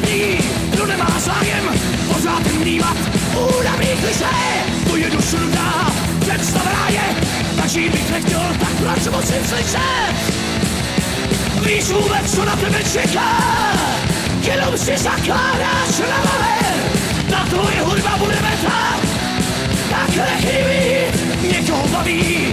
tvrdí, kdo nemá zájem pořád vnímat. Únavý kliše, pojedu šrudá, představená je, takže bych nechtěl, tak proč musím slyšet? Víš vůbec, co na tebe čeká, jenom si zakládáš na maler, na tvoje hudba bude metat, tak nechybí, někoho baví,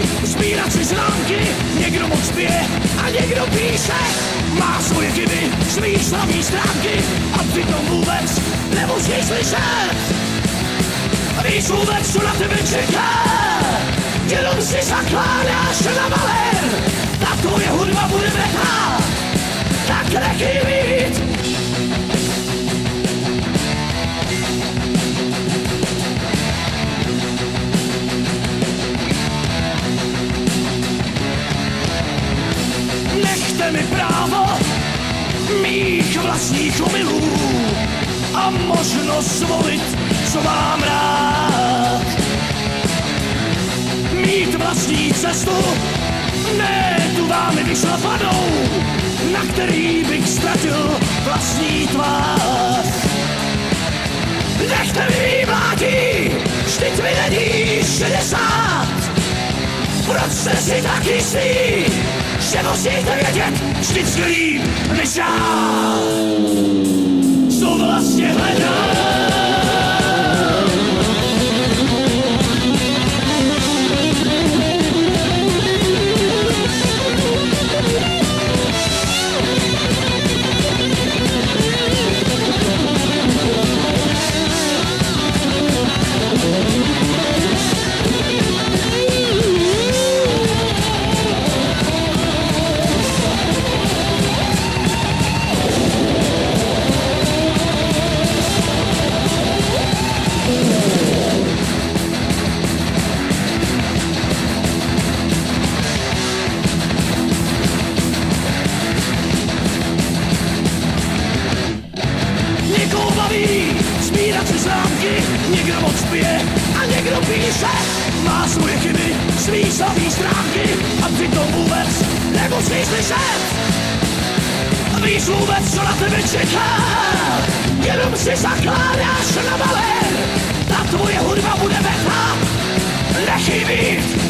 svý slavní stránky a přitom vůbec nemusíš slyšet. Víš vůbec, co na tebe čeká, jenom si zakládáš na malér, tvoje hudba bude meta, vlastních omylů a možnost zvolit, co mám rád. Mít vlastní cestu, ne tu vámi vyšlapanou, na který bych ztratil vlastní tvář. Nechte mi mládí, vždyť mi není šedesát, proč jste si tak jistý? Že musíte vědět vždycky líp než já. musí slyšet a víš vůbec, co na tebe čeká. Jenom si zakládáš na balen Ta tvoje hudba bude vechat Nechybí.